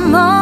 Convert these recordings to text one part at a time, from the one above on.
amor.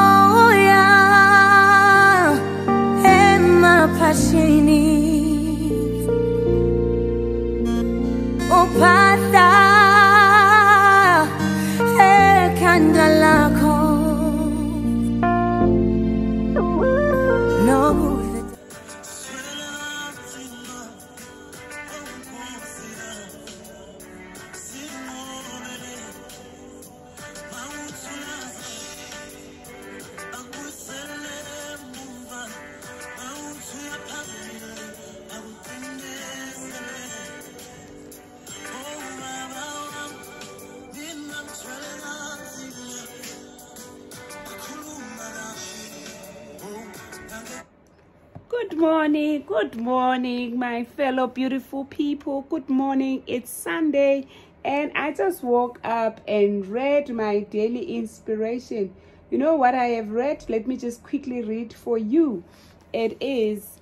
Good morning, my fellow beautiful people. Good morning. It's Sunday, and I just woke up and read my daily inspiration. You know what I have read? Let me just quickly read for you. It is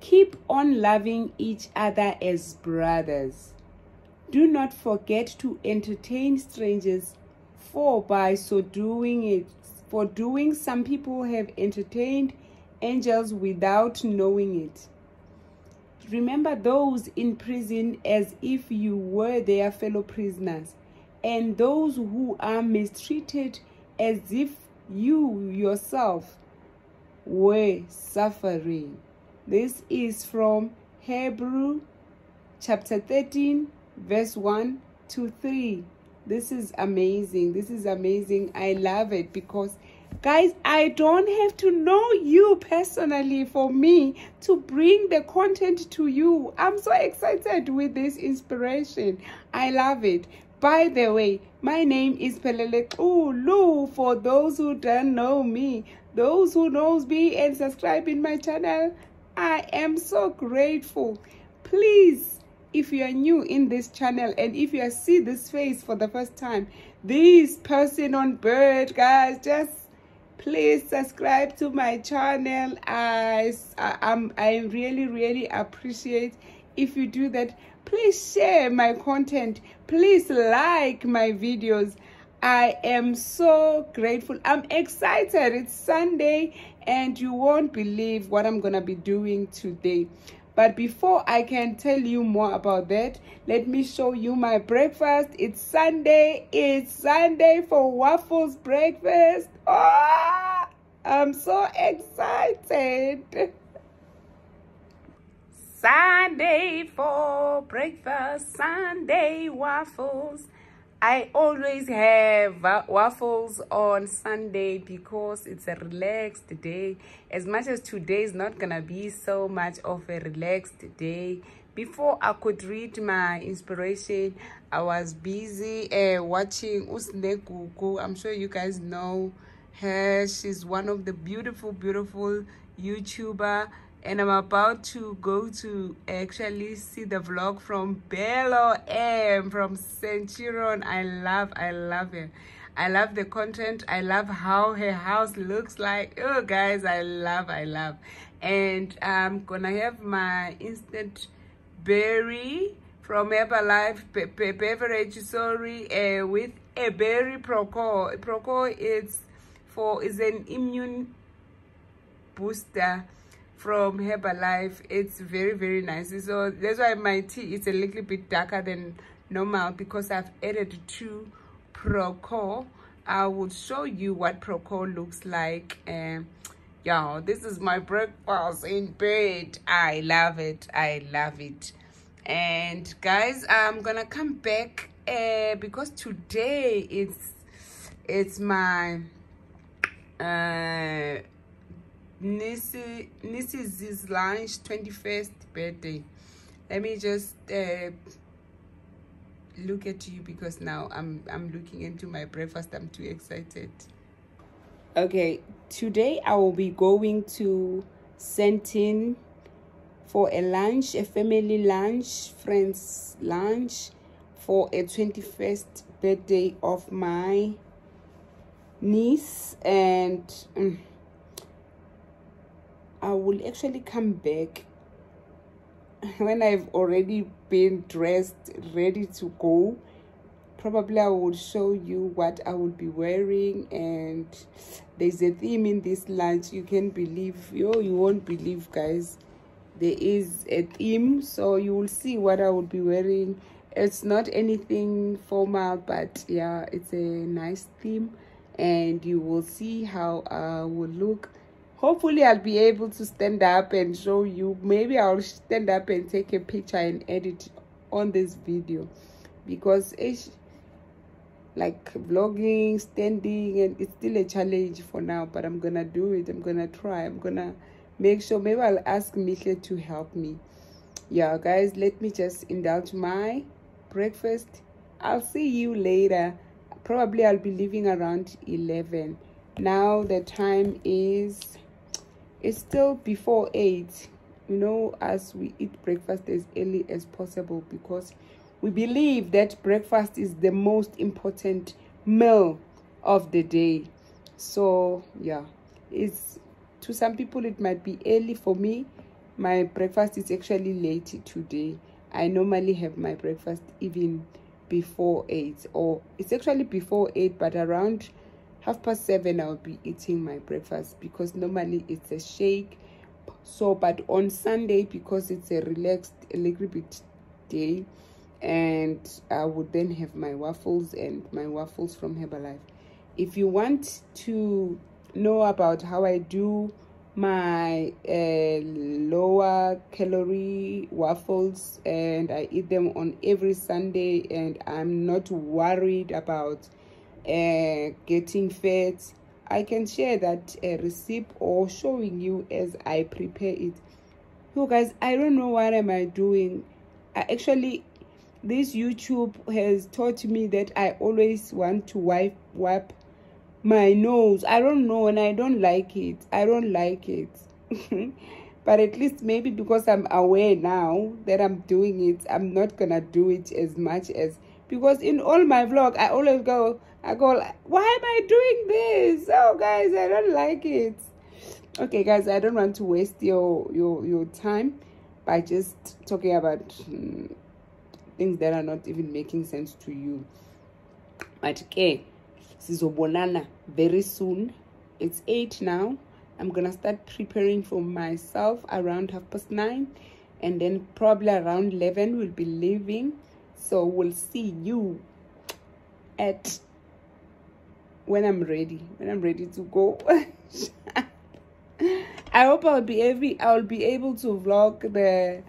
keep on loving each other as brothers. Do not forget to entertain strangers, for by so doing it, for doing some people have entertained angels without knowing it. Remember those in prison as if you were their fellow prisoners, and those who are mistreated as if you yourself were suffering. This is from Hebrew chapter 13, verse 1 to 3. This is amazing. This is amazing. I love it because, guys, I don't have to know you personally for me to bring the content to you. I'm so excited with this inspiration. I love it. By the way, my name is Siphelele Xulu. For those who don't know me, those who knows me and subscribe in my channel, I am so grateful. Please, if you are new in this channel and if you see this face for the first time, this person on bird, guys, just please subscribe to my channel. I, I, I really, really appreciate if you do that. Please share my content. Please like my videos. I am so grateful. I'm excited. It's Sunday and you won't believe what I'm to be doing today. But before I can tell you more about that, let me show you my breakfast. It's Sunday. It's Sunday for waffles breakfast. Oh, I'm so excited. Sunday for breakfast, Sunday waffles. I always have waffles on Sunday because it's a relaxed day. As much as today is not gonna be so much of a relaxed day. Before I could read my inspiration, I was busy uh, watching Usne Gugu. I'm sure you guys know her. She's one of the beautiful, beautiful YouTuber and I'm about to go to actually see the vlog from Bello M from Centurion. I love, I love her. I love the content. I love how her house looks like. Oh, guys, I love, I love. And I'm gonna have my instant berry from Herbalife be be beverage, sorry, uh, with a berry proco. Proco is for is an immune booster from Herbalife. It's very, very nice. So that's why my tea is a little bit darker than normal because I've added two Proco. I will show you what Proco looks like. Um, yeah, this is my breakfast in bed. I love it. I love it. And guys, I'm gonna come back uh, because today it's it's my uh Nisi Nisi's lunch 21st birthday. Let me just uh, look at you because now I'm I'm looking into my breakfast. I'm too excited. Okay, today I will be going to Sandton for a lunch, a family lunch, friends lunch for a 21st birthday of my niece and mm, I will actually come back when I've already been dressed, ready to go. probably I will show you what I will be wearing and there's a theme in this lunch. You can believe yo you won't believe guys. There is a theme so you will see what I will be wearing. It's not anything formal but yeah it's a nice theme and you will see how I will look hopefully I'll be able to stand up and show you. Maybe I'll stand up and take a picture and edit on this video. Because it's like vlogging standing and it's still a challenge for now but i'm gonna do it. I'm gonna try. I'm gonna make sure. Maybe i'll ask Mihle to help me. Yeah guys let me just indulge my breakfast. I'll see you later. Probably i'll be leaving around 11 now the time is it's still before 8 you know as we eat breakfast as early as possible because we believe that breakfast is the most important meal of the day. So, yeah, it's to some people it might be early for me. My breakfast is actually late today. I normally have my breakfast even before 8 or it's actually before 8 but around half past 7 I'll be eating my breakfast because normally it's a shake so but on Sunday because it's a relaxed a little bit day and I would then have my waffles and my waffles from Herbalife. If you want to know about how I do my uh, lower calorie waffles and I eat them on every Sunday and I'm not worried about uh, getting fat, I can share that uh, recipe or showing you as I prepare it. You guys, I don't know what am I doing. I actually this youtube has taught me that i always want to wipe wipe my nose i don't know and i don't like it i don't like it but at least maybe because i'm aware now that i'm doing it i'm not gonna do it as much as because in all my vlog i always go i go why am i doing this? Oh guys i don't like it. Okay guys i don't want to waste your your your time by just talking about um, things that are not even making sense to you. But okay sizobonana very soon. It's 8 now. I'm gonna start preparing for myself around half past 9 and then probably around 11 we'll be leaving so we'll see you at when i'm ready. When i'm ready to go. I hope i'll be able i'll be able to vlog the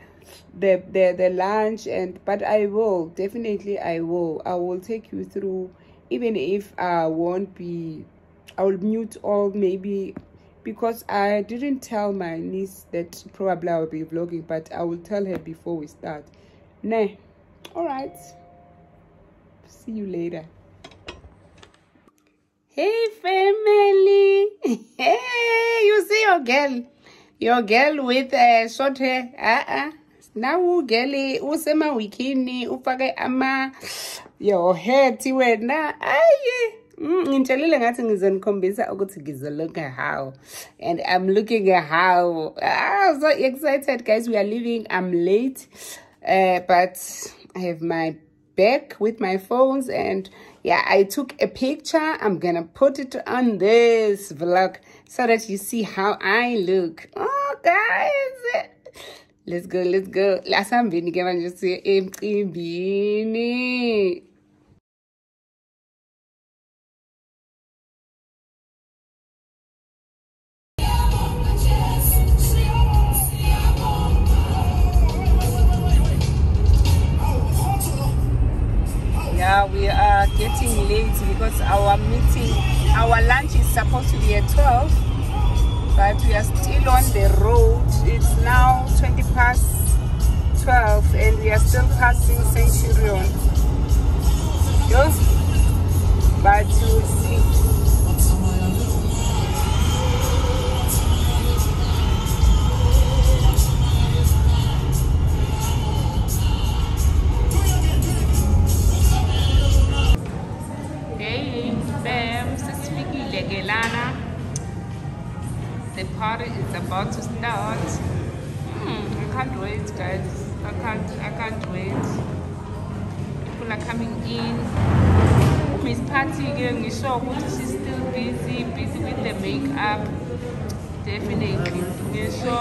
the the the lunch and but i will definitely i will. I will take you through even if i won't be i will mute all maybe because i didn't tell my niece that probably i'll be vlogging but i will tell her before we start. Nah all right. See you later. Hey family. Hey you see your girl. Your girl with uh, short hair. Uh-uh. Nawu gele usemawikini ufake ama. Yo hat wena. Ayi mm, ngitshelile ngathi ngizonikhombisa ukuthi ngizolook how. And i'm looking at how. Ah, so excited guys. We are leaving. I'm late. Uh, but i have my back with my phones and yeah i took a picture. I'm gonna put it on this vlog so that you see how i look. Oh guys. Let's go let's go. Last lasihambeni ke manje siye emcimbini yeah we are getting late because our meeting our lunch is supposed to be at 12 but we are still on the road. It's now 20 past 12 and we are still passing centurion. Yes but you will see party is about to start. Hmm, I can't wait, guys. I can't. I can't wait. people are coming in. Miss Patty, ngisho ukuthi she's still busy, busy with the makeup. Definitely. Ngisho.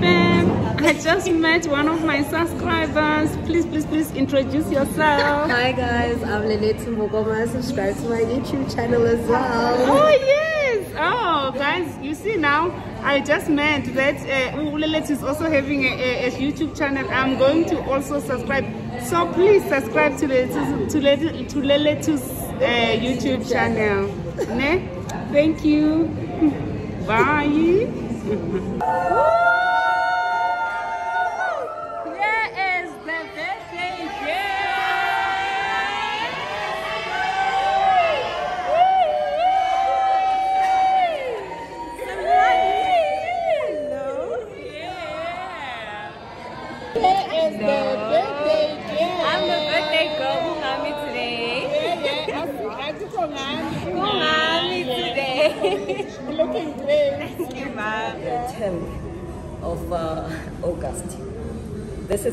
Bam, I just met one of my subscribers. Please, please, please introduce yourself. Hi guys, I'm Leletu Mogoma. Subscribe to my YouTube channel as well. Oh yes! Oh guys, you see now, I just meant that uh, Ulelet is also having a, a, a YouTube channel. I'm going to also subscribe. So please subscribe to the to to Leletu's uh, YouTube channel. Ne? Thank you. Bye.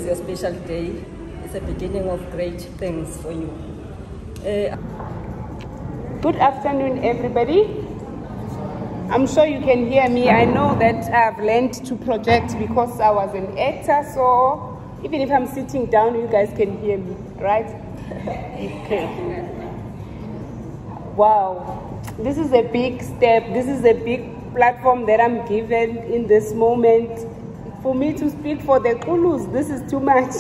is your special day. It's the beginning of great things for you. Uh, Good afternoon, everybody. I'm sure you can hear me. I know that I've learned to project because I was an actor, so even if I'm sitting down, you guys can hear me, right? Okay. Wow. This is a big step. This is a big platform that I'm given in this moment. For me to speak for the Xulus, this is too much.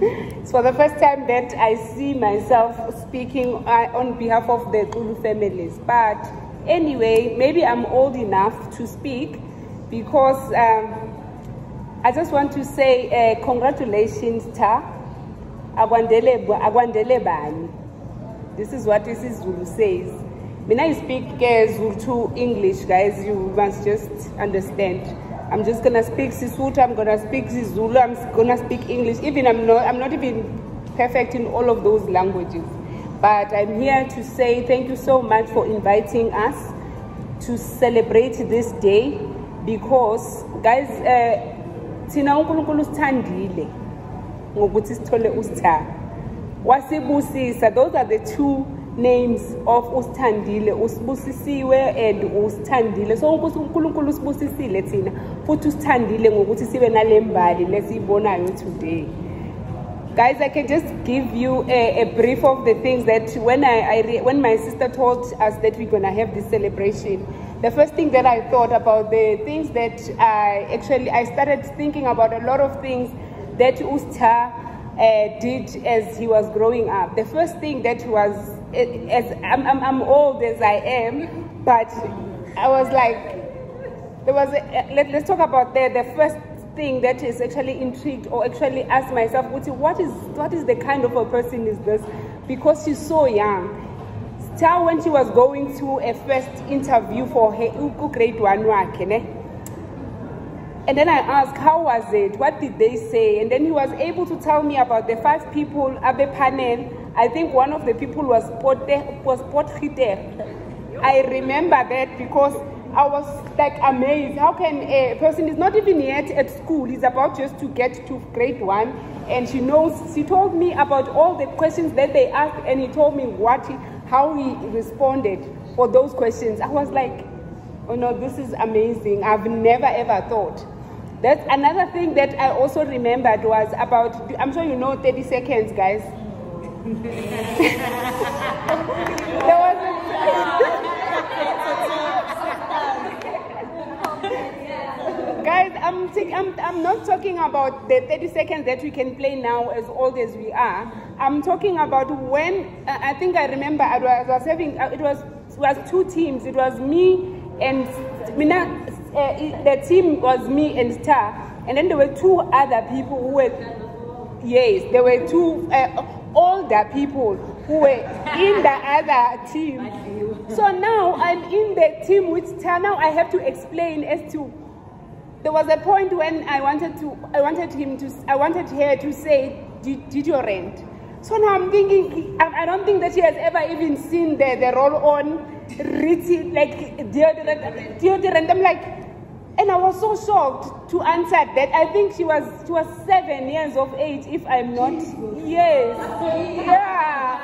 It's for the first time that I see myself speaking uh, on behalf of the Xulu families. But anyway, maybe I'm old enough to speak because um, I just want to say uh, congratulations, Ta. Akwandele bani. This is what this is Zulu says. When I speak uh, Zulu English, guys, you must just understand. I'm just gonna speak Sisuthu, I'm gonna speak Zulu, I'm gonna speak English. Even I'm not, I'm not even perfect in all of those languages. But I'm here to say thank you so much for inviting us to celebrate this day because, guys, uh, thina uNkulunkulu usithandile ngokuthi sithole usitha wasibusisa those are the two names of usithandile usibusisiwe and usithandile. So uNkulunkulu usibusisile thina futhi usithandile ngokuthi sibe nale mbali lesiyibonayo today. Guys i can just give you a, a brief of the things that when I, I when my sister told us that we're gonna have this celebration the first thing that i thought about the things that i actually i started thinking about a lot of things that usta uh, did as he was growing up. The first thing that was as i'm, I'm, I'm old as i am but i was like there was a, let, let's talk about the, the first thing that is actually intrigued or actually asked myself "Uthi, what is what is the kind of a person is this? Because she's so young. Star when she was going to a first interview for her grade one? And then I asked how was it what did they say and then he was able to tell me about the five people abe panel I think one of the people was Pote was Potgieter I remember that because I was like amazed. How can a person is not even yet at school? He's about just to get to grade one, and she knows. She told me about all the questions that they asked, and he told me what, how he responded for those questions. I was like, oh no, this is amazing. I've never ever thought. That's another thing that I also remembered was about. I'm sure you know 30 seconds, guys. there was Guys, I'm, I'm, I'm not talking about the 30 seconds that we can play now as old as we are. I'm talking about when, uh, I think I remember I was, I was having, uh, it was, it was two teams. It was me and, Mina, uh, the team was me and Star. And then there were two other people who were, yes, there were two uh, older people who were in the other team. So now I'm in the team with Star. Now I have to explain as to there was a point when I wanted to, I wanted him to, I wanted her to say, did, did you rent? So now I'm thinking, I, don't think that she has ever even seen the, the roll on written, like deodorant, deodorant. I'm like, And I was so shocked to answer that. I think she was she was seven years of age, if I'm not. Yes. Yeah.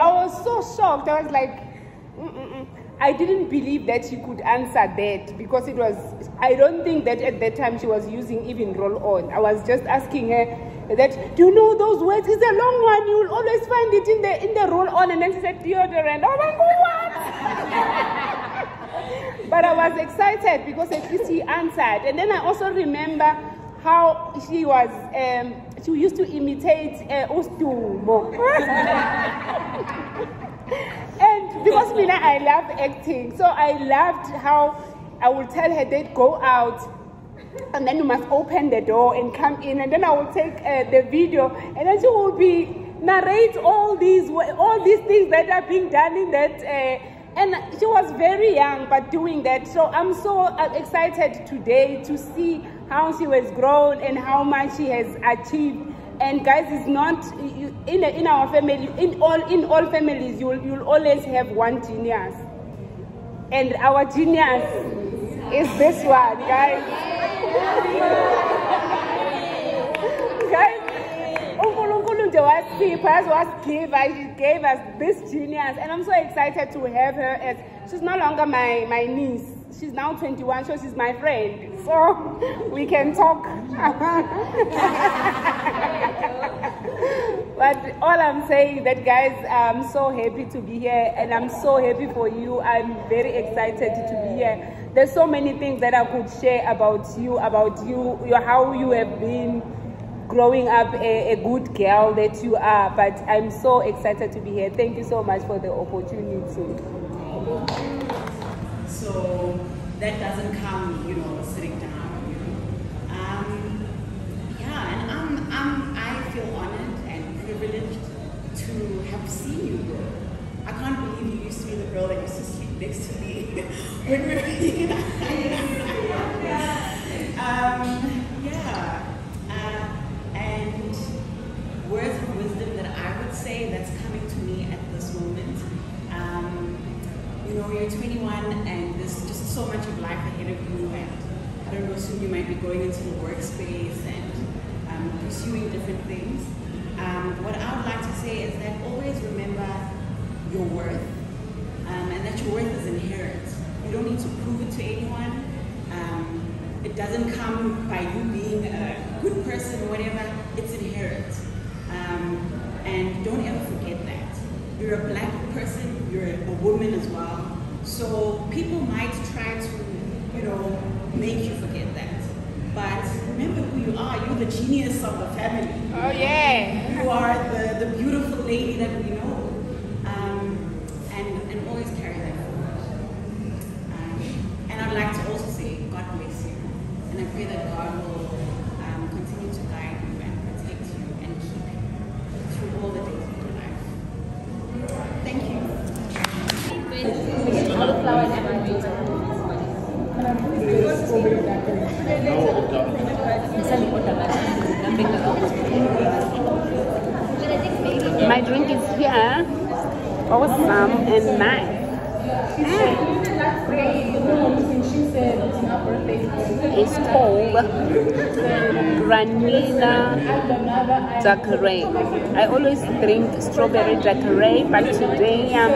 I was so shocked. I was like, Mm-mm-mm. I didn't believe that she could answer that because it was. I don't think that at that time she was using even roll on. I was just asking her that. Do you know those words? It's a long one. You'll always find it in the in the roll on. And then she said deodorant. Oh my God! But I was excited because at least he answered. And then I also remember how she was. Um, she used to imitate uh, Ostumo. and because Mina, I love acting, so I loved how I would tell her they'd go out and then you must open the door and come in and then I will take uh, the video and then she will be narrate all these all these things that are being done in that uh, and she was very young but doing that. So I'm so uh, excited today to see how she has grown and how much she has achieved. And guys it's not you, in in our family in all in all families you'll you'll always have one genius. And our genius is this one guys. guys unkulunkulu nje wasipha yazi wasigiva he gave us this genius. And i'm so excited to have her as she's no longer my my niece. She's now 21 so she's my friend. So we can talk. But all i'm saying that guys i'm so happy to be here and i'm so happy for you. I'm very excited to be here. There's so many things that i could share about you about you your how you have been growing up a, a good girl that you are but i'm so excited to be here thank you so much for the opportunity So that doesn't come, you know, sitting down. You know. Um, yeah, and I'm, I'm, I feel honored and privileged to have seen you grow. I can't believe you used to be the girl that used to sleep next to me when we were um, yeah. Uh, and words of wisdom that I would say that's coming to me at this moment. Um, you know, you're 21 and there's just so much of life ahead of you and I don't know, soon you might be going into the workspace and um, pursuing different things. Um, what I would like to say is that always remember your worth um, and that your worth is inherent. You don't need to prove it to anyone. Um, it doesn't come by you being a good person or whatever, it's inherent. Um, and don't ever forget that. You're a black person, you're a woman as well. So people might try to, you know, make you forget that. But remember who you are. You're the genius of the family. oh yeah You are the, the beautiful lady that we know. Um, and, and always carry that forward. Um, and I'd like to also say, God bless you. And I pray that God will um, continue to guide you and protect you and keep you through all the days of your life. Thank you. My drink is here. Awesome and nice. It's called Granina Daiquiri. I always drink strawberry daiquiri, but today I'm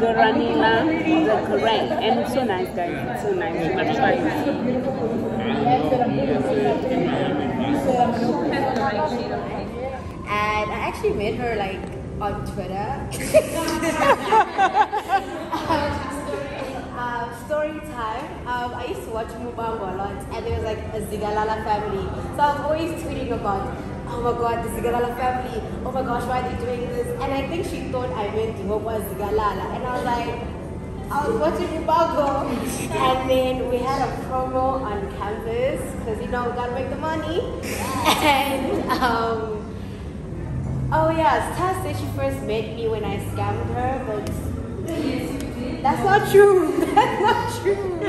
Granina Daiquiri. And it's so nice, guys. It's so nice. Must try it. And I actually met her like on Twitter. story time. Um, I used to watch Muvhango a lot, and there was like a Zigalala family. So I was always tweeting about, oh my god, the Zigalala family. Oh my gosh, why are they doing this? And I think she thought I meant Dimoba Zigalala, and I was like. I was watching Muvhango, and then we had a promo on campus because you know we gotta make the money. And um, Oh yeah, Star said she first met me when I scammed her, but that's not true. That's not true.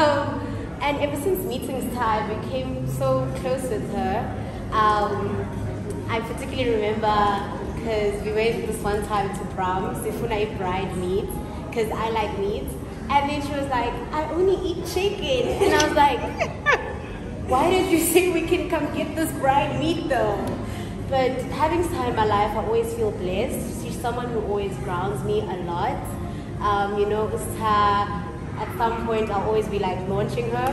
um, and ever since meeting Star, I became so close with her. Um, I particularly remember because we went this one time to Brahms, Sifuna bride meat, because I like meat. And then she was like, I only eat chicken. And I was like, why did you say we can come get this fried meat though? But having Star in my life, I always feel blessed. She's someone who always grounds me a lot. Um, you know, at some point I'll always be like launching her.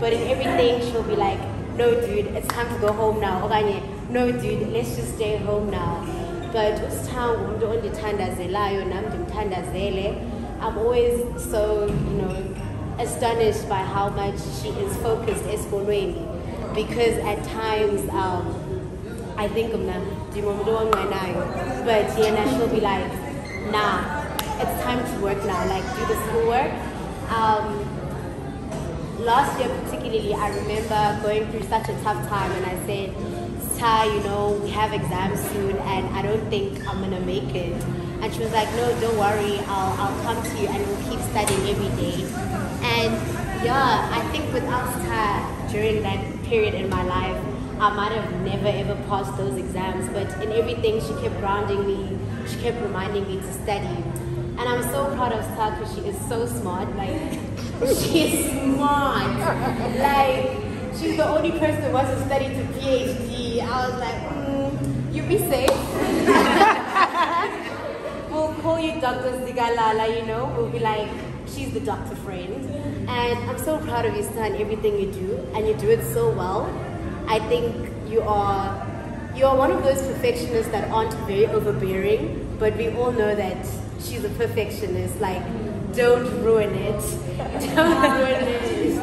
But in everything, she'll be like, no dude, it's time to go home now. Okanye, no dude, let's just stay home now. But usithanga umuntu ondithandazelayo nam ndimthandazele. I'm always so, you know, astonished by how much she is focused esikolweni because at times um, I think mna ndingumuntu onqenayo but yena she'll be like nah it's time to work now like do the schoolwork. Um, last year particularly I remember going through such a tough time and I said Ta, you know we have exams soon and I don't think I'm gonna make it. And she was like no don't worry. I'll, I'll come to you and we'll keep studying every day. And yeah I think without Ta during that period in my life I might have never ever passed those exams but in everything she kept grounding me she kept reminding me to study and I'm so proud of Star because she is so smart like she is smart like she's the only person who wants to study to PhD I was like mm, you be safe we'll call you Dr. Zigalala, you know, we'll be like, she's the doctor friend. And I'm so proud of you, son, everything you do, and you do it so well. I think you are you are one of those perfectionists that aren't very overbearing, but we all know that she's a perfectionist. Like, don't ruin it. Don't ruin it.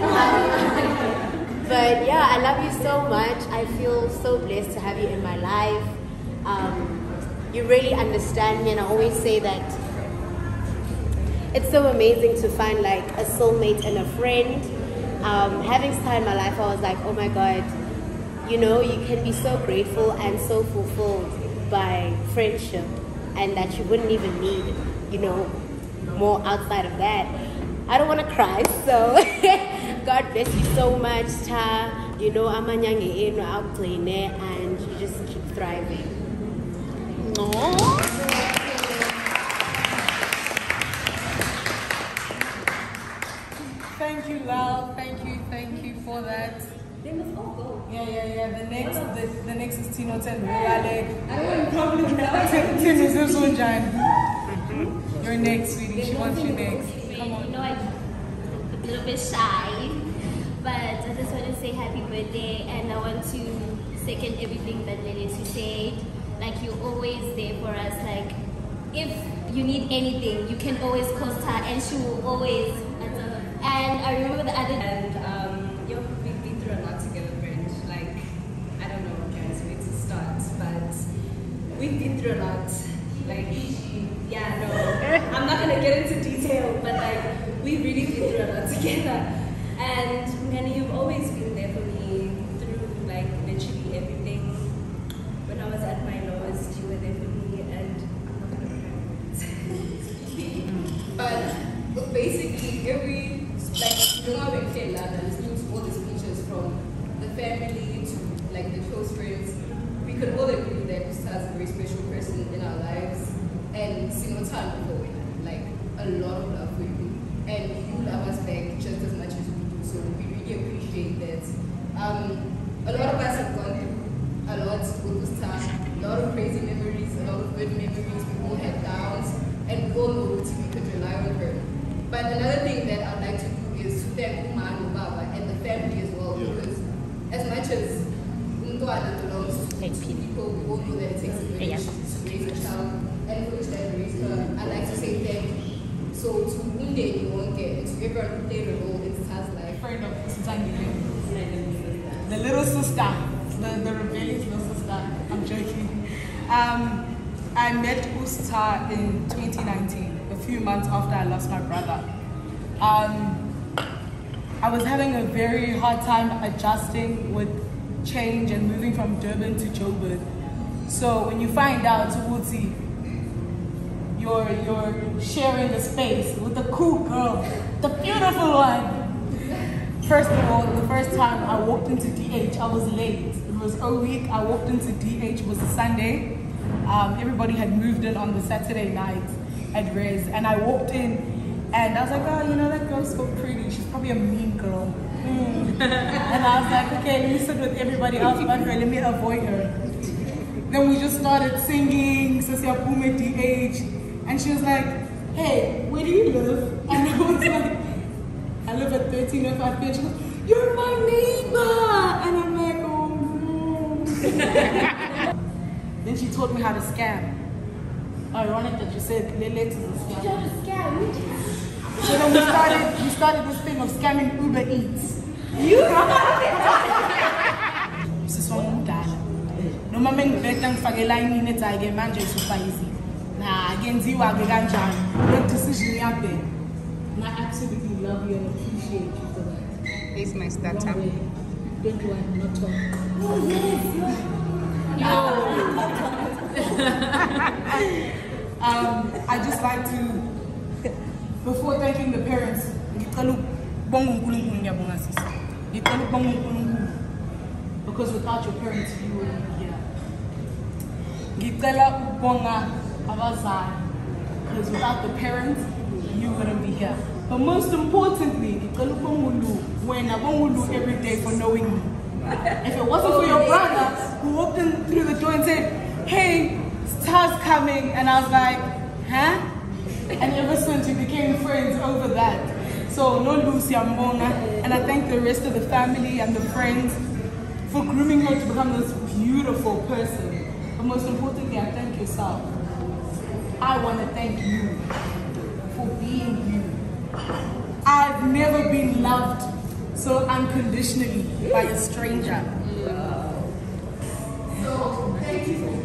Um, but yeah, I love you so much. I feel so blessed to have you in my life. Um, you really understand me, and I always say that it's so amazing to find like a soulmate and a friend. Um, having Star in my life, I was like, oh my god, you know, you can be so grateful and so fulfilled by friendship, and that you wouldn't even need, you know, more outside of that. I don't want to cry, so God bless you so much, Ta. You know, I'm a young and you just keep thriving. No. Thank you, Lal. Thank you, thank you for that. They must all go. Yeah, yeah, yeah. The next, the, the next is Tino Ten. Rale. I don't want problem now. Tino Zuzunjan. You're next, sweetie. She wants you next. Come on. You know, I'm a little bit shy, but I just want to say happy birthday and I want to second everything that Lelesu said. Like, you're always there for us. Like, if you need anything, you can always call her and she will always. And I remember the other lot. Like, yeah, no, I'm not gonna get into detail, but like, we've really been through a lot together. And Ngani, you've always been there for me through like literally everything. When I was at my lowest, you were there for me, and I'm not gonna cry. but basically, every like you know when feel love and listening to all the speeches from the family to like the close friends, we could all agree that Ustaz is a very special person in our lives and simultaneously for women, like a lot of love for you. And you love us back just as much as we do, so we really appreciate that. Um, a lot of us have gone through a lot with Ustaz, a lot of crazy memories, a lot of good memories, we all had downs, and we all know that we could rely on her. But another thing that I'd like to do is to thank Umar Baba and the family as well, because as much as Umtuana belongs to people, we all know that it takes a village to raise a child, and for which that raised her, I'd like to say thank you. So to Unde Iwonke, to everyone who played a role in Star's life, Friend of Suzanne The little sister. The, the rebellious little sister. I'm joking. Um, I met Usta in 2019, a few months after I lost my brother. Um, I was having a very hard time adjusting with change and moving from Durban to Joburg. So when you find out Uti, you're you're sharing the space with the cool girl, the beautiful one. First of all, the first time I walked into DH, I was late. It was a week. I walked into DH. It was a Sunday. Um, everybody had moved in on the Saturday night at Res, and I walked in, And I was like, oh, you know, that girl's so pretty. She's probably a mean girl. Mm. and I was like, okay, let me sit with everybody else but her. Let me avoid her. Then we just started singing, Sasia the age. And she was like, hey, where do you live? And I was like, I live at 1305 She goes, you're my neighbor. And I'm like, oh no. then she taught me how to scam. Ironic that you said Lele is a scam. You're scammed. So then we started, we started this thing of scamming Uber Eats. You Siswa ngumdala. Noma mengibeta ngifake elayinini ethi ke manje usufayizi. Na kenziwa ke kanjani. Your decision yakhe. And I absolutely love you and appreciate you for that. It's my startup. Don't worry. Don't talk. Oh yes. Um, I just like to, before thanking the parents, because without your parents you wouldn't be here. Because without the parents you wouldn't be here. But most importantly, ngicela ukubonga every day for knowing me. If it wasn't for your brother who walked in through the door and said, hey, Star's coming, and I was like, huh? And ever since we became friends over that. So no Lucy Ambonga, and I thank the rest of the family and the friends for grooming her to become this beautiful person. But most importantly, I thank yourself. I want to thank you for being you. I've never been loved so unconditionally by a stranger. So thank you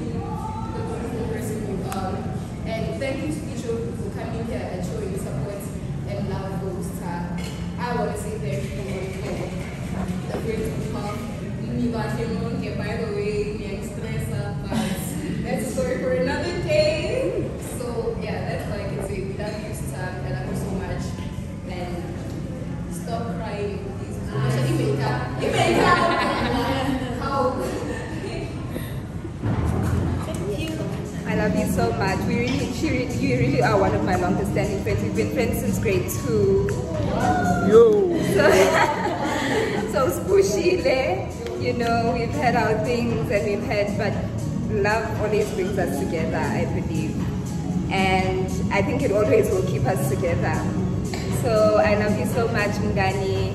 so spushile, you know, we've had our things and we've had, but love always brings us together, I believe. And I think it always will keep us together. So I love you so much, Mngani.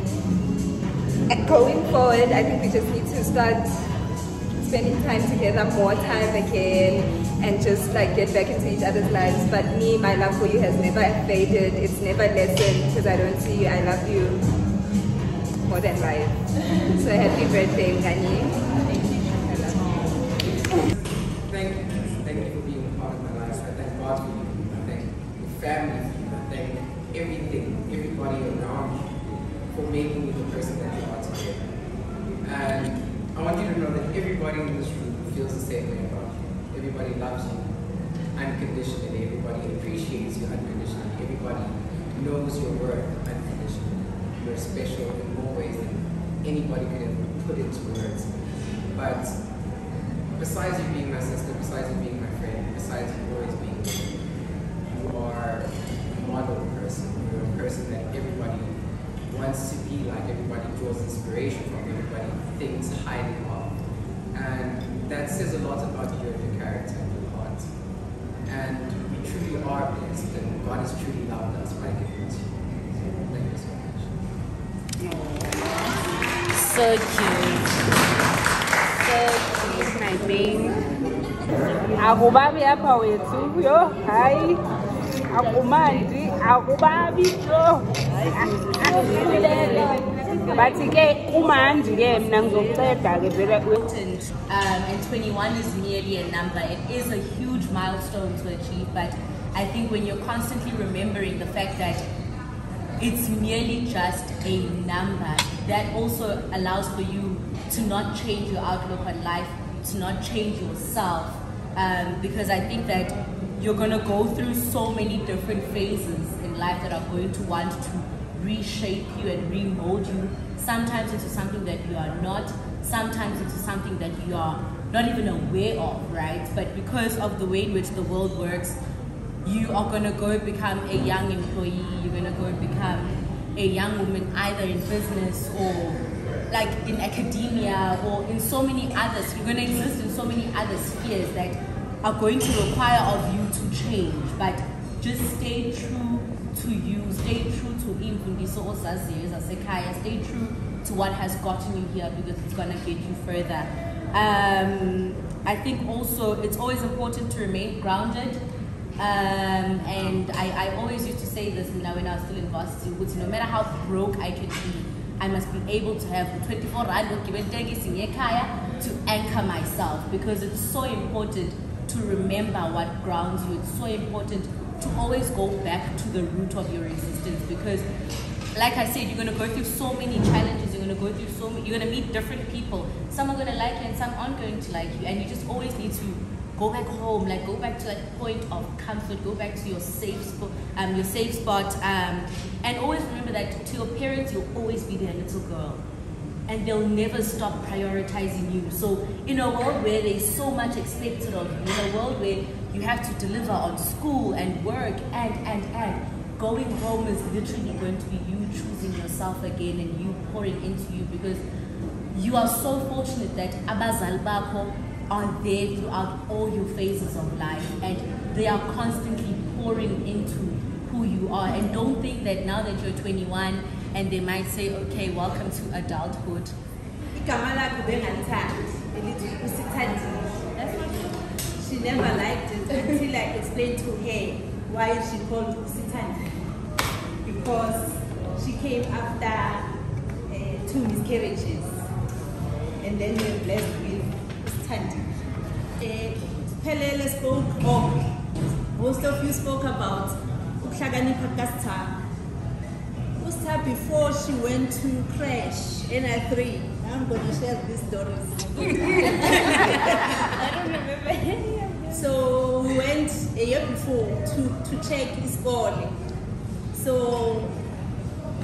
And going forward, I think we just need to start spending time together, more time again, and just like get back into each other's lives. But me, my love for you has never faded. It's never lessened because I don't see you. I love you more than life. So happy birthday. I love you. Thank you. Thank you for being a part of my life. I thank God for you. I thank your family. I thank everything, everybody around you for making you the person that you are today. And I want you to know that everybody in this room feels the same way about you. Everybody loves you unconditionally. Everybody appreciates you unconditionally. Everybody knows your worth unconditionally. You're special in more ways than anybody could ever put into words. But besides you being my sister, besides you being my friend, besides you always being there, you are a model person. You're a person that everybody wants to be like, everybody draws inspiration from, everybody thinks highly of. And that says a lot about you and your character and your heart. And we truly are blessed, and God has truly loved us by giving us you. So thank you so much. So cute. So cute, my babe. Akubabi wethu yo hayi akumandi akubabi bathi ke kumandi ke mina ngizokuceda ke vele um, and 21 is merely a number. It is a huge milestone to achieve, but I think when you're constantly remembering the fact that it's merely just a number, that also allows for you to not change your outlook on life, to not change yourself, um, because I think that you're going to go through so many different phases in life that are going to want to reshape you and remold you, sometimes into something that you are not, sometimes into something that you are not even aware of, right? But because of the way in which the world works, you are going to go become a young employee, you're going to go become a young woman either in business or like in academia or in so many others. You're going to exist in so many other spheres that are going to require of you to change. But just stay true to you, stay true to imfundiso ozaziyo zasekhaya, stay true to what has gotten you here because it's going to get you further. Um, I think also it's always important to remain grounded. Um, and I, I always used to say this you know, when I was still in varsity, which no matter how broke I could be, I must be able to have 24 rand to anchor myself because it's so important to remember what grounds you. It's so important to always go back to the root of your existence because like I said, you're gonna go through so many challenges, you're gonna go through so many, you're gonna meet different people. Some are gonna like you and some aren't going to like you. And you just always need to go back home, like go back to that point of comfort, go back to your safe spot, um, your safe spot, um, and always remember that to your parents, you'll always be their little girl, and they'll never stop prioritizing you. So in a world where there's so much expected of you, in a world where you have to deliver on school and work and and and, going home is literally going to be you choosing yourself again and you pouring into you because you are so fortunate that abazali bakho are there throughout all your phases of life and they are constantly pouring into who you are. And don't think that now that you're 21 and they might say, okay, welcome to adulthood. That's not true. She never liked it until I explained to her why she called Sitandi. Because she came after uh, two miscarriages. And then we blessed Spoke of, most of you spoke about Uklaganipha Kasta. Usta before she went to crash, NI3. I'm going to share these stories. I don't remember any of them. So we went a year before to, to check his body. So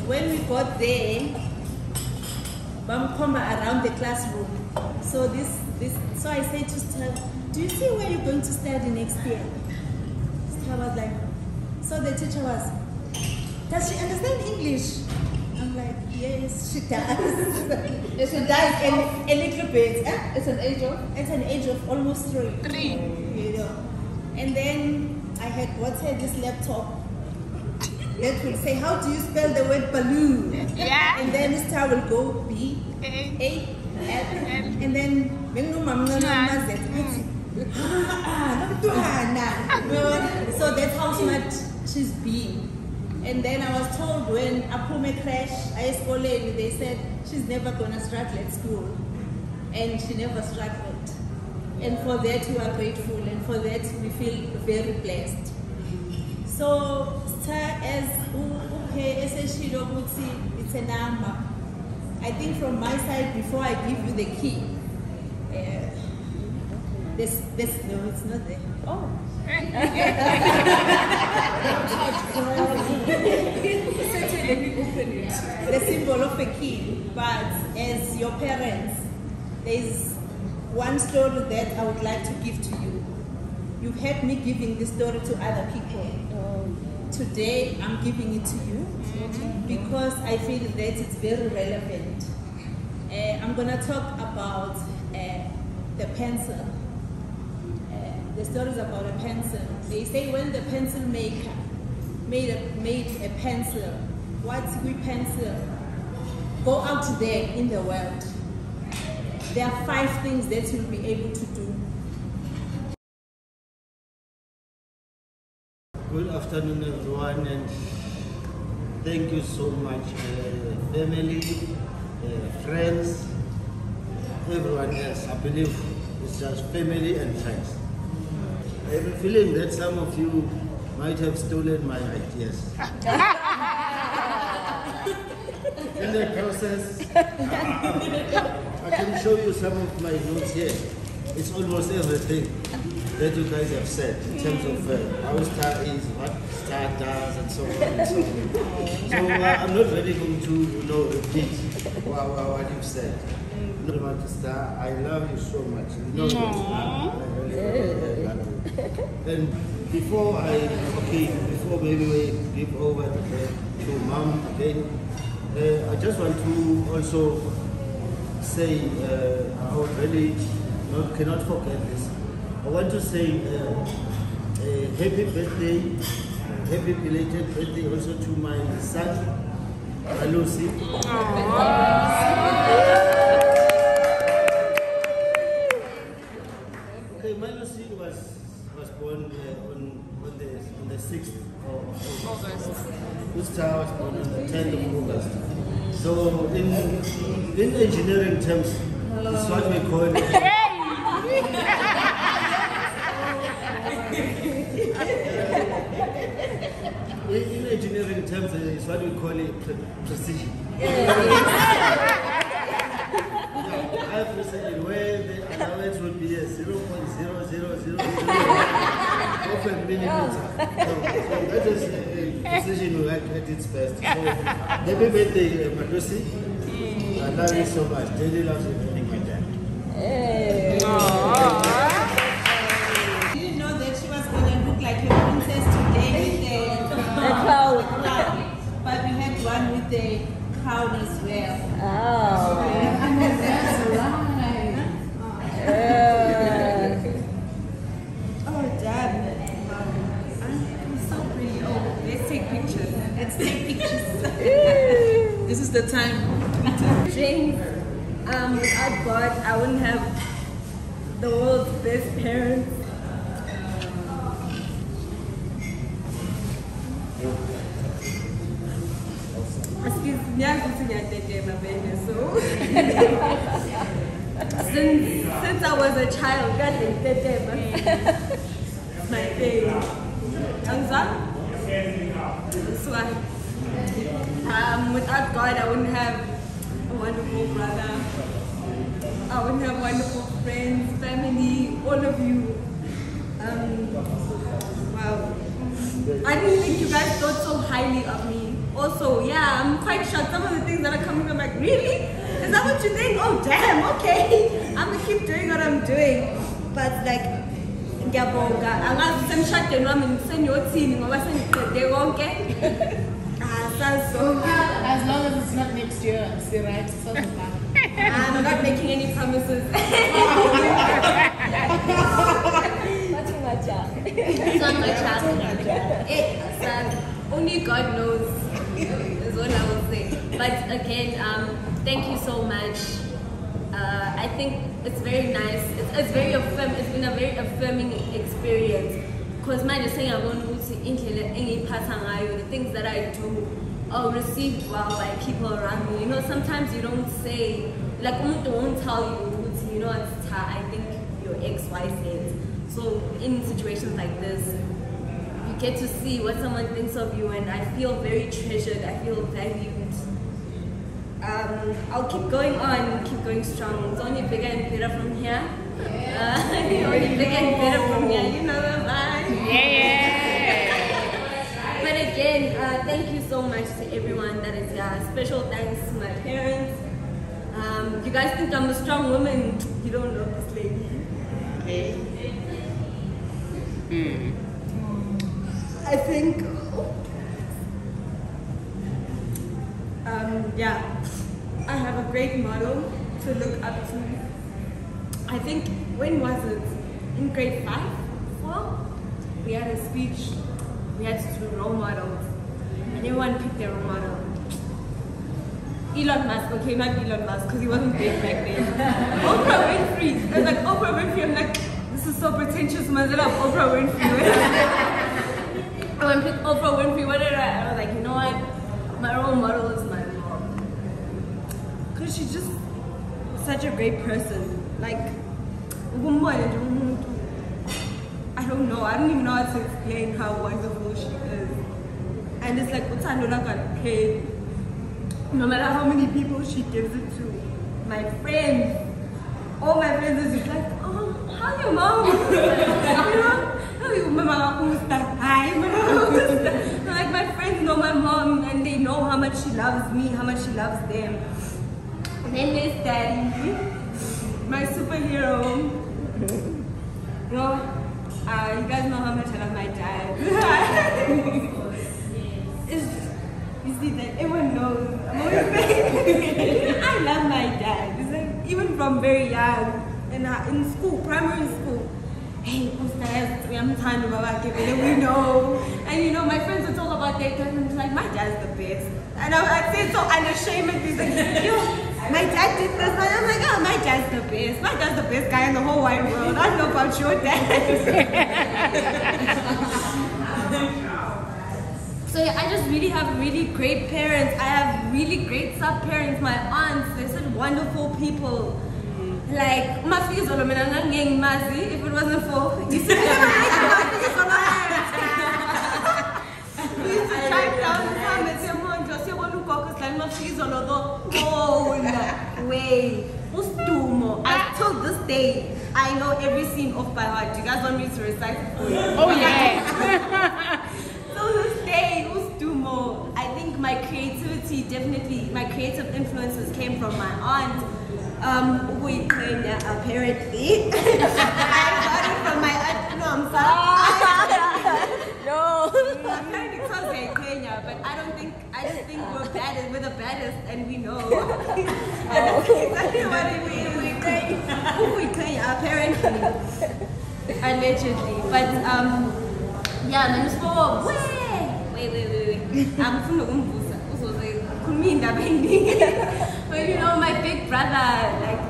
when we got there, Bamkoma around the classroom. So this, this, so I said to Star, do you see where you're going to study next year? Star was like, so the teacher was, does she understand English? I'm like, yes, she does. she does a, a little bit. Eh? It's an age of? It's an age of almost three. Three. You know. And then I had what's her this laptop that will say, how do you spell the word balloon? Yeah. And then this star will go B, A, A, L, and then when no mom no so that's how smart she's being. And then I was told when Apume crashed, I escalated, they said she's never gonna struggle at school. And she never struggled. And for that we are grateful and for that we feel very blessed. So as ukuthi it's a number. I think from my side, before I give you the key, uh, this, this, no, it's not there. Oh. the symbol of a key, but as your parents, there's one story that I would like to give to you. You've heard me giving this story to other people. Today, I'm giving it to you because I feel that it's very relevant. Uh, I'm going to talk about uh, the pencil. The story is about a pencil. They say when the pencil maker made a, made a pencil, what's we pencil? Go out there in the world. There are five things that you'll be able to do. Good afternoon, everyone, and thank you so much, uh, family, uh, friends, everyone else. I believe it's just family and friends. I have a feeling that some of you might have stolen my ideas. In the process, I can show you some of my notes here. It's almost everything that you guys have said in terms of uh, how star is, what star does, and so on and so on. So uh, I'm not really going to you know, repeat what, what you've said. About star, I love you so much. You know that. And before I, okay, before maybe we give over uh, to mom again, uh, I just want to also say uh, would really not, cannot forget this. I want to say uh, a happy birthday, happy belated birthday also to my son, Lucy. The on the sixth of August. Gustav was born on the tenth of August. So in in engineering terms, it's what we call. In in engineering terms, it's what we call it pre- precision. Yeah, I have precision where the allowance would be a 0.0000 of a millimeter. So, so that is uh, precision we work best. So happy birthday, uh, Madosi. I love you so much. Daily loves you. Thank you, Dad. Do you know that she was gonna look like a princess today with the, The cloud. But we had one with the crown as well. Oh. Without God, I wouldn't have the world's best parents. Excuse me, I'm going to get my baby, so. since, since I was a child, God did that, my baby. Angza? This one. Um, without God, I wouldn't have a wonderful brother. I wouldn't have wonderful friends, family, all of you. Um, wow. I didn't think you guys thought so highly of me. Also, yeah, I'm quite shocked. Some of the things that are coming, I'm like, really? Is that what you think? Oh, damn, okay. I'm gonna keep doing what I'm doing. But like, ngiyabonga angazi semshadweni wami ngisenyothini ngoba sengiqede konke Ah, sazi As long as it's not next year, see right? So I'm not making any promises. It's not my child. Eh, son, only God knows is what I will say. But again, um, thank you so much. Uh, I think it's very nice. It's, it's very affirm. It's been a very affirming experience. Because manje sengiyabona ukuthi indlela engiyiphatha ngayo, the things that I do are received well by people around me. You know, sometimes you don't say, like umuntu won't tell you you know, it's I think your X, Y, Z. So in situations like this, you get to see what someone thinks of you and I feel very treasured, I feel valued. Um, I'll keep going on, keep going strong. It's only bigger and better from here. Uh, only bigger and better from here, you know the vibe. Yeah. but again, uh, thank you so much to everyone that is here. Special thanks to my parents. Um, you guys think I'm a strong woman. You don't know this lady. Okay. Mm. I think, um, yeah, I have a great model to look up to. I think, when was it? In grade five, four? We had a speech, we had two role models, and everyone picked their role model. Elon Musk, okay, not Elon Musk, because he wasn't big back then. Oprah Winfrey. I was like, Oprah Winfrey, I'm like, this is so pretentious, love Oprah Winfrey. I went pick Oprah Winfrey, what did I? I was like, you know what? My role model is. Because she's just such a great person. Like. I don't know. I don't even know how to explain how wonderful she is. And it's like, uthando lakhe no matter how many people she gives it to. My friends, all my friends is just like, oh, how your mom? you know? Like my friends know my mom and they know how much she loves me, how much she loves them. And then there's daddy, my superhero. You know, Uh, you guys know how much I love my dad. it's, you see that everyone knows. I'm always I love my dad. It's like, even from very young, in, uh, in school, primary school. Hey, Ustaz, I'm time to Baba Kibele, we know. And you know, my friends would talk about their dad and like, my dad's the best. And I, I'd say so unashamedly, like, yo, my dad did this. And I'm like, oh, my dad's the best. My dad's the best guy in the whole wide world. I don't know about your dad. so yeah, I just really have really great parents. I have really great sub-parents. My aunts, they're such wonderful people. Like, Mafizo, Mazi, if it wasn't for, you see, like Mafizo, oh, no way. Ustumo. And till this day, I know every scene off by heart. Do you guys want me to recite it for you? Oh, yeah. till this day, Ustumo. I think my creativity, definitely, my creative influences came from my aunt um, we Kenya apparently. I got it from my aunt. No, I'm sorry. no. Apparently because they're Kenya, but I don't think, I just think we're baddest, we're the baddest and we know. That's exactly what it means. We. Who we Kenya apparently. Allegedly. But um, yeah, it's for, wait, wait, wait, wait. I'm from the Umbusa. Uzoze, kuminda bendi. But you know, my big brother, like,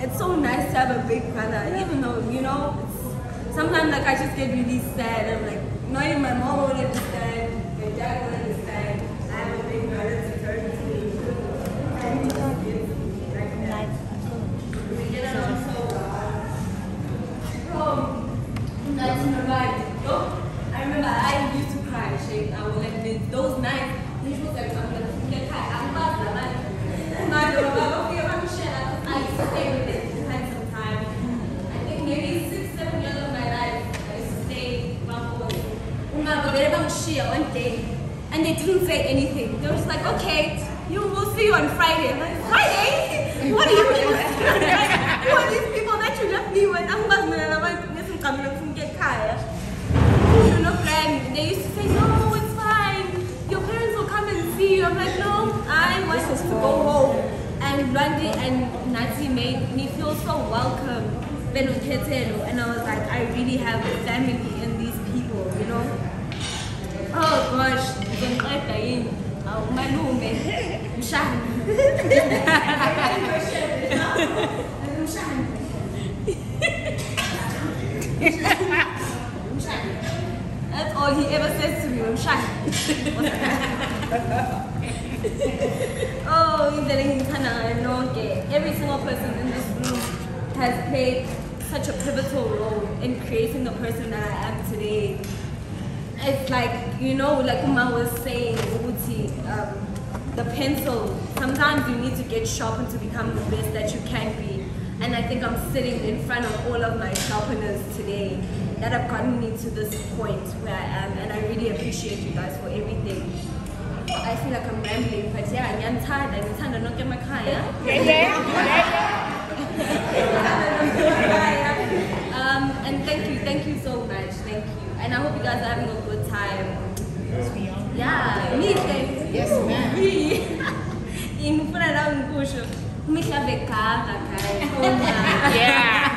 it's so nice to have a big brother, even though, you know, sometimes like I just get really sad. I'm like, not even my mom will understand, my dad will understand. I have a big brother to turn to. And like, we get along so well. From nights in the oh, I remember I used to cry, shame. I would like those nights. This was like I'm get. I'm not. I'm shit. They bang shit one day, and they didn't say anything. They were just like, okay, you will see you on Friday. I'm like, Friday? What are you doing? Who are these people that you left me with? I'm not gonna listen. from get kaya. You know, friend. They used to say, no, it's fine. Your parents will come and see you. I'm like, no, I want to go home. And Randy and Nati made me feel so welcome. And I was like, I really have a family in these people, you know? Oh gosh, ngizonqeda yini? Awumalume, uh, mshana. That's all he ever says to me, mshana. oh, indlela engithanda ngayo nonke. Every single person in this room has played such a pivotal role in creating the person that I am today. It's like, you know, like Uma was saying, um, the pencil, sometimes you need to get sharpened to become the best that you can be. And I think I'm sitting in front of all of my sharpeners today that have gotten me to this point where I am. And I really appreciate you guys for everything. I feel like I'm rambling, but yeah, I'm tired. I'm tired. I'm not ngiyanithanda, ngithanda nonke emakhaya. um, and thank you, thank you so much, thank you. And I hope you guys are having a good time. Yeah, me thanks. Yes, ma'am. Ingifuna la ngikusho. Umihla beganga guys. Oh my. Yeah.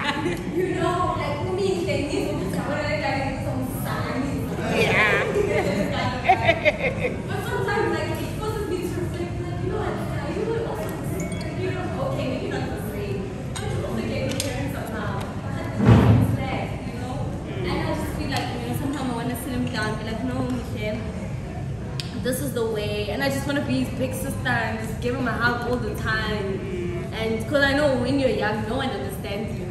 This the way. And I just want to be his big sister and just give him a hug all the time. And because I know when you're young, no one understands you.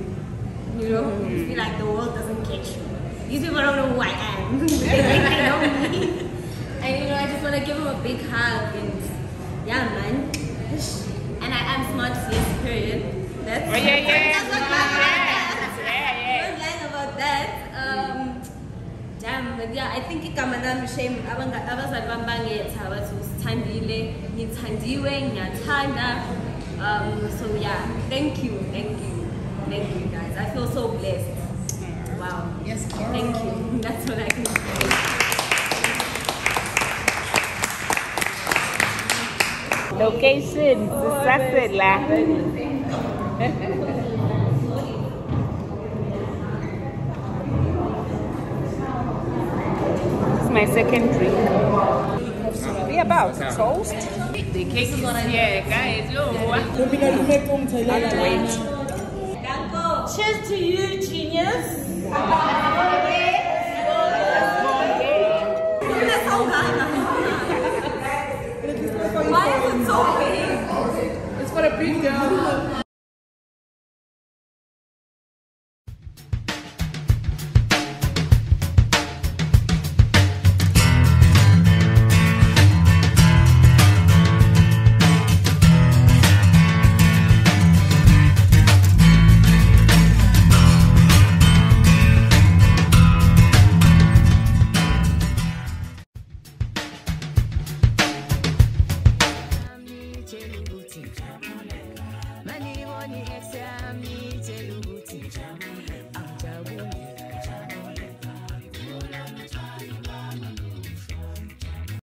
You know, you mm-hmm. feel like the world doesn't get you. These people don't know who I am. they think they know me. And you know, I just want to give him a big hug and yeah, man. And I am smart, yes, period. That's, Oh, yeah, yeah. that's what damn, but yeah, I think igama lami shame abanga- abazali bami bangetha bathi usithandile, ngithandiwe, ngiyathanda. Um, so yeah, thank you, thank you, thank you guys. I feel so blessed. wow. Yes, Thank you. That's what I can say. Location, Sasela. This my second drink. We about to toast. The cake is here, guys. Can't wait. Cheers to you, genius. Why is it so big? It's for a big girl.